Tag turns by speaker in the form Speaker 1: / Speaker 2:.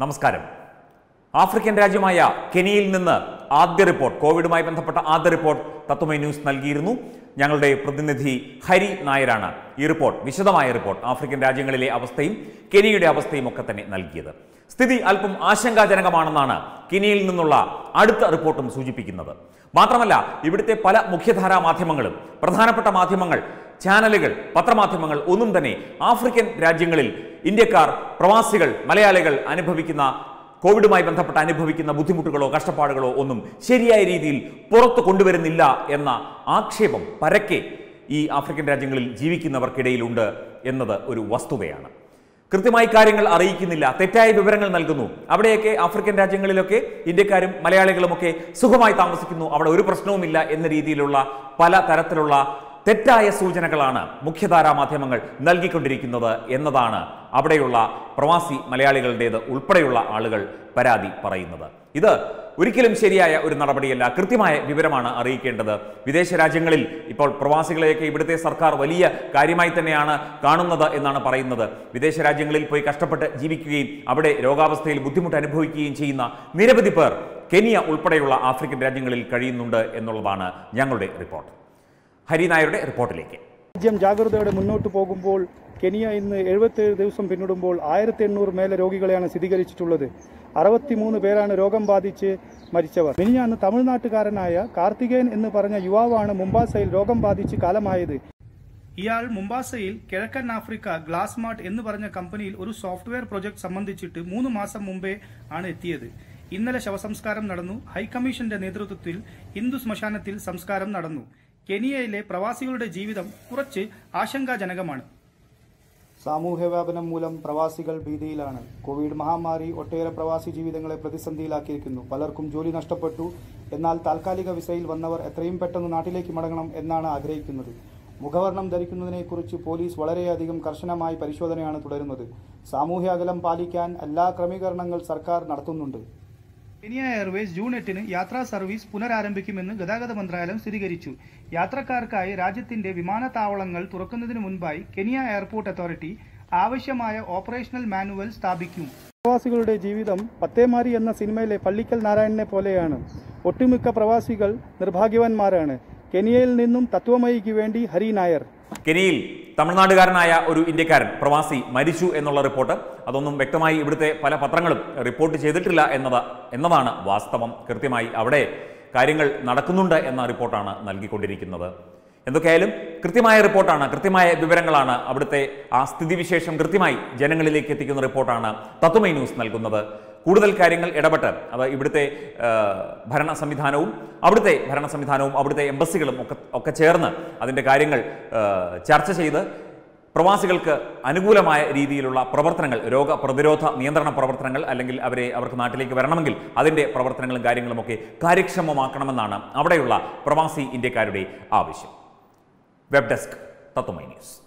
Speaker 1: നമസ്കാരം. ആഫ്രിക്കൻ രാജ്യമായ കെനിയയിൽ നിന്ന് ആദ്യ റിപ്പോർട്ട് കോവിഡുമായി ബന്ധപ്പെട്ട ആദ്യ റിപ്പോർട്ട് തത്വമൈ ന്യൂസ് നൽകിയിരുന്നു. ഞങ്ങളുടെ പ്രതിനിധി ഹരി നായരാണ് ഈ റിപ്പോർട്ട് വിശദമായ റിപ്പോർട്ട് ആഫ്രിക്കൻ രാജ്യങ്ങളിലെ അവസ്ഥയും കെനിയയുടെ അവസ്ഥയും ഒക്കെ തന്നെ നൽകിയത്. സ്ഥിതി അല്പം ആശങ്കാജനകമാണെന്നാണ് കെനിയയിൽ നിന്നുള്ള അടുത്ത റിപ്പോർട്ടും സൂചിപ്പിക്കുന്നത്. മാത്രമല്ല ഇവിടുത്തെ പല മുഖ്യധാരാ മാധ്യമങ്ങളും പ്രധാനപ്പെട്ട മാധ്യമങ്ങൾ ചാനലുകൾ പത്രമാധ്യമങ്ങൾ ഒന്നും തന്നെ ആഫ്രിക്കൻ രാജ്യങ്ങളിൽ ഇന്ത്യക്കാർ പ്രവാസികൾ മലയാളികൾ അനുഭവിക്കുന്ന കോവിഡുമായി ബന്ധപ്പെട്ട് അനുഭവിക്കുന്ന ബുദ്ധിമുട്ടുകളോ കഷ്ടപ്പാടുകളോ ഒന്നും ശരിയായ രീതിയിൽ പുറത്തു കൊണ്ടുവരുന്നില്ല എന്ന ആക്ഷേപം പരക്കെ ഈ ആഫ്രിക്കൻ രാജ്യങ്ങളിൽ ജീവിക്കുന്നവർക്കിടയിലുണ്ട് എന്നത് ഒരു വസ്തുതയാണ്. കൃത്യമായി കാര്യങ്ങൾ അറിയിക്കുന്നില്ല തെറ്റായ വിവരങ്ങൾ നൽകുന്നു. അവിടെയൊക്കെ ആഫ്രിക്കൻ രാജ്യങ്ങളിലൊക്കെ ഇന്ത്യക്കാരും മലയാളികളുമൊക്കെ സുഖമായി താമസിക്കുന്നു. അവിടെ ഒരു പ്രശ്നവുമില്ല എന്ന രീതിയിലുള്ള പല തരത്തിലുള്ള തെറ്റായ സൂചനകളാണ് മുഖ്യധാരാ മാധ്യമങ്ങൾ നൽകിക്കൊണ്ടിരിക്കുന്നത് എന്നതാണ് അവിടെയുള്ള പ്രവാസി മലയാളികളുടേത് ഉൾപ്പെടെയുള്ള ആളുകൾ പരാതി പറയുന്നത്. ഇത് ഒരിക്കലും ശരിയായ ഒരു നടപടിയല്ല. കൃത്യമായ വിവരമാണ് അറിയിക്കേണ്ടത്. വിദേശ രാജ്യങ്ങളിൽ ഇപ്പോൾ പ്രവാസികളെയൊക്കെ ഇവിടുത്തെ സർക്കാർ വലിയ കാര്യമായി തന്നെയാണ് കാണുന്നത് എന്നാണ് പറയുന്നത്. വിദേശ രാജ്യങ്ങളിൽ പോയി കഷ്ടപ്പെട്ട് ജീവിക്കുകയും അവിടെ രോഗാവസ്ഥയിൽ ബുദ്ധിമുട്ട് അനുഭവിക്കുകയും ചെയ്യുന്ന നിരവധി പേർ കെനിയ ഉൾപ്പെടെയുള്ള ആഫ്രിക്കൻ രാജ്യങ്ങളിൽ കഴിയുന്നുണ്ട് എന്നുള്ളതാണ് ഞങ്ങളുടെ റിപ്പോർട്ട്. ഹരി നായരുടെ റിപ്പോർട്ടിലേക്ക്.
Speaker 2: രാജ്യം ജാഗ്രതയോടെ മുന്നോട്ട് പോകുമ്പോൾ കെനിയ ഇന്ന് എഴുപത്തേഴ് ദിവസം പിന്നിടുമ്പോൾ ആയിരത്തി എണ്ണൂറ് മേലെ രോഗികളെയാണ് സ്ഥിരീകരിച്ചിട്ടുള്ളത്. അറുപത്തിമൂന്ന് പേരാണ് രോഗം ബാധിച്ച് മരിച്ചവർ. മിനിഞ്ഞാന്ന് തമിഴ്നാട്ടുകാരനായ കാർത്തികേയൻ എന്ന് പറഞ്ഞ യുവാവാണ് മുംബാസയിൽ രോഗം ബാധിച്ച് കാലമായത്. ഇയാൾ മുംബാസയിൽ കിഴക്കൻ ആഫ്രിക്ക ഗ്ലാസ്മാർട്ട് എന്ന് പറഞ്ഞ കമ്പനിയിൽ ഒരു സോഫ്റ്റ്വെയർ പ്രൊജക്ട് സംബന്ധിച്ചിട്ട് മൂന്ന് മാസം മുമ്പേ ആണ് എത്തിയത്. ഇന്നലെ ശവസംസ്കാരം നടന്നു. ഹൈക്കമ്മീഷന്റെ നേതൃത്വത്തിൽ ഹിന്ദു ശ്മശാനത്തിൽ സംസ്കാരം നടന്നു. കെനിയയിലെ പ്രവാസികളുടെ ജീവിതം കുറച്ച് ആശങ്കാജനകമാണ്.
Speaker 3: സാമൂഹ്യവ്യാപനം മൂലം പ്രവാസികൾ ഭീതിയിലാണ്. കോവിഡ് മഹാമാരി ഒട്ടേറെ പ്രവാസി ജീവിതങ്ങളെ പ്രതിസന്ധിയിലാക്കിയിരിക്കുന്നു. പലർക്കും ജോലി നഷ്ടപ്പെട്ടു. എന്നാൽ താൽക്കാലിക വിസയിൽ വന്നവർ എത്രയും പെട്ടെന്ന് നാട്ടിലേക്ക് മടങ്ങണം എന്നാണ് ആഗ്രഹിക്കുന്നത്. മുഖവർണം ധരിക്കുന്നതിനെക്കുറിച്ച് പോലീസ് വളരെയധികം കർശനമായി പരിശോധനയാണ് തുടരുന്നത്. സാമൂഹ്യ അകലം പാലിക്കാൻ എല്ലാ ക്രമീകരണങ്ങൾ സർക്കാർ നടത്തുന്നുണ്ട്.
Speaker 2: കെനിയ എയർവേസ് ജൂൺ എട്ടിന് യാത്രാ സർവീസ് പുനരാരംഭിക്കുമെന്ന് ഗതാഗത മന്ത്രാലയം സ്ഥിരീകരിച്ചു. യാത്രക്കാർക്കായി രാജ്യത്തിന്റെ വിമാനത്താവളങ്ങൾ തുറക്കുന്നതിന് മുൻപായി കെനിയ എയർപോർട്ട് അതോറിറ്റി ആവശ്യമായ ഓപ്പറേഷണൽ മാനുവൽ സ്ഥാപിക്കും. പ്രവാസികളുടെ ജീവിതം പത്തേമാരി എന്ന സിനിമയിലെ പള്ളിക്കൽ നാരായണനെ പോലെയാണ്. ഒട്ടുമിക്ക പ്രവാസികൾ നിർഭാഗ്യവാന്മാരാണ്. കെനിയയിൽ നിന്നും തത്വമയിക്ക് വേണ്ടി ഹരി നായർ.
Speaker 1: കെനിയിൽ തമിഴ്നാടുകാരനായ ഒരു ഇന്ത്യക്കാരൻ പ്രവാസി മരിച്ചു എന്നുള്ള റിപ്പോർട്ട്. അതൊന്നും വ്യക്തമായി ഇവിടുത്തെ പല പത്രങ്ങളും റിപ്പോർട്ട് ചെയ്തിട്ടില്ല എന്നത് എന്നതാണ് വാസ്തവം. കൃത്യമായി അവിടെ കാര്യങ്ങൾ നടക്കുന്നുണ്ട് എന്ന റിപ്പോർട്ടാണ് നൽകിക്കൊണ്ടിരിക്കുന്നത്. എന്തൊക്കെയായാലും കൃത്യമായ റിപ്പോർട്ടാണ് കൃത്യമായ വിവരങ്ങളാണ് അവിടുത്തെ ആ സ്ഥിതിവിശേഷം കൃത്യമായി ജനങ്ങളിലേക്ക് എത്തിക്കുന്ന റിപ്പോർട്ടാണ് തത്വമൈ ന്യൂസ് നൽകുന്നത്. കൂടുതൽ കാര്യങ്ങൾ ഇടപെട്ട് അത് ഇവിടുത്തെ ഭരണ സംവിധാനവും അവിടുത്തെ ഭരണ സംവിധാനവും അവിടുത്തെ എംബസികളും ഒക്കെ ഒക്കെ ചേർന്ന് അതിന്റെ കാര്യങ്ങൾ ചർച്ച ചെയ്ത് പ്രവാസികൾക്ക് അനുകൂലമായ രീതിയിലുള്ള പ്രവർത്തനങ്ങൾ രോഗപ്രതിരോധ നിയന്ത്രണ പ്രവർത്തനങ്ങൾ അല്ലെങ്കിൽ അവരെ അവർക്ക് നാട്ടിലേക്ക് വരണമെങ്കിൽ അതിന്റെ പ്രവർത്തനങ്ങളും കാര്യങ്ങളുമൊക്കെ കാര്യക്ഷമമാക്കണമെന്നാണ് അവിടെയുള്ള പ്രവാസി ഇന്ത്യക്കാരുടെ ആവശ്യം. Web desk Tatwamayi news.